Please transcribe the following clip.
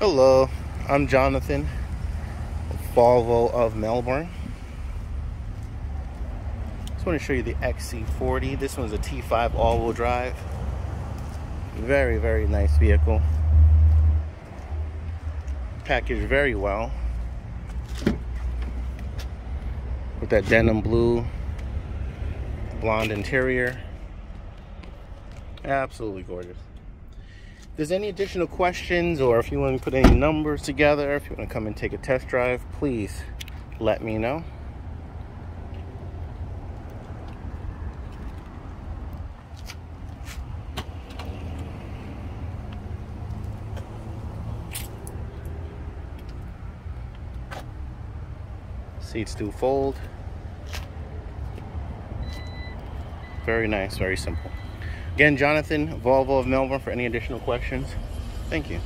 Hello, I'm Jonathan, Volvo of Melbourne. Just want to show you the XC40. This one's a T5 all-wheel drive. Very, very nice vehicle. Packaged very well. With that denim blue, blonde interior. Absolutely gorgeous there's any additional questions or if you want to put any numbers together, if you want to come and take a test drive, please let me know. Seats do fold. Very nice, very simple. Again, Jonathan, Volvo of Melbourne for any additional questions. Thank you.